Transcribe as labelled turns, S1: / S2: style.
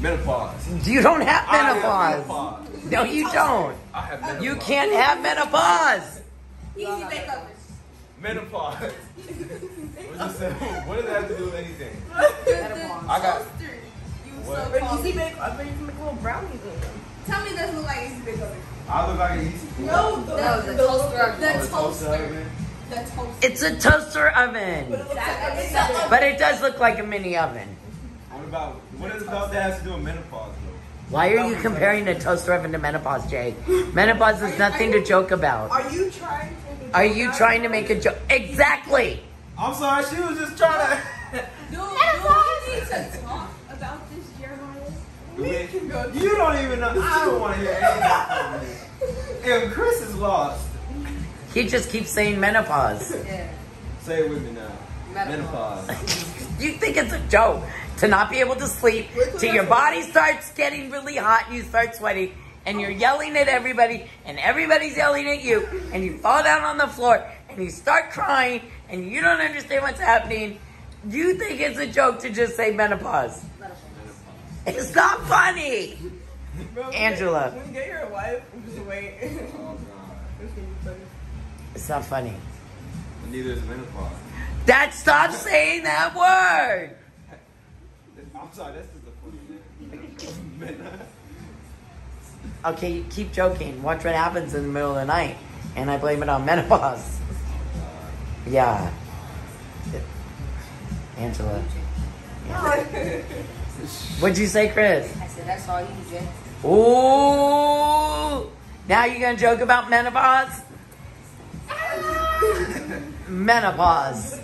S1: Menopause.
S2: You don't have
S1: I have
S2: menopause.
S1: menopause.
S2: No, you don't.
S1: I have menopause.
S2: You can't have menopause.
S3: Easy-Bake Ovens.
S1: Menopause. what, you say? what does that have to do with anything?
S3: I
S1: I got-
S3: You
S1: What?
S3: so
S4: But Easy-Bake, I bet you can make little brownies in them.
S3: Tell me this look like Easy-Bake Oven.
S1: I look like an easy.
S4: No, the,
S3: No, the
S4: the
S3: toaster. The
S1: Oh, the toaster
S3: toaster.
S1: oven.
S3: The toaster.
S2: It's a toaster oven.
S4: But it looks like a
S3: that-
S4: big
S2: But it does look like a mini oven.
S1: What about what is about that has to do with menopause though?
S2: Why are you comparing the toaster oven to menopause, Jay? Menopause is nothing to joke about.
S4: Are you trying to?
S2: Are you trying to make a joke? Exactly.
S1: I'm sorry, she was just trying to.
S3: Do, do we need to talk about this, Jeremiah?
S1: you don't even know. I don't want to hear anything. And Chris is lost.
S2: He just keeps saying menopause.
S3: Yeah.
S1: Say it with me now.
S3: Menopause.
S1: Menopause.
S2: You think it's a joke to not be able to sleep till your body starts getting really hot and you start sweating and you're yelling at everybody and everybody's yelling at you and you fall down on the floor and you start crying and you don't understand what's happening. You think it's a joke to just say menopause. It's not funny.
S4: Bro,
S2: Angela.
S4: When you get your wife, just wait. It's gonna funny.
S2: It's not funny.
S1: Neither is menopause.
S2: Dad, stop saying that word.
S1: I'm sorry, that's just a funny.
S2: Okay, keep joking. Watch what happens in the middle of the night. And I blame it on menopause. Yeah. Angela. What'd you say, Chris?
S3: I said, that's all you, Jay.
S2: Ooh. Now you're gonna joke about menopause? menopause.